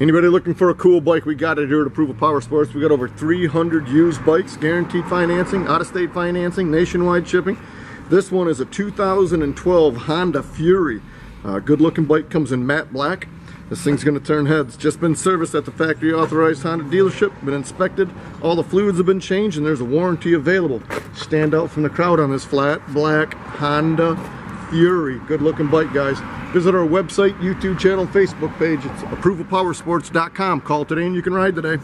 Anybody looking for a cool bike, we got it here at Approval Power Sports. We got over 300 used bikes, guaranteed financing, out-of-state financing, nationwide shipping. This one is a 2012 Honda Fury. Uh, good looking bike, comes in matte black. This thing's gonna turn heads. Just been serviced at the factory authorized Honda dealership, been inspected. All the fluids have been changed and there's a warranty available. Stand out from the crowd on this flat black Honda Fury. Good looking bike, guys. Visit our website, YouTube channel, Facebook page. It's approvalpowersports.com. Call today and you can ride today.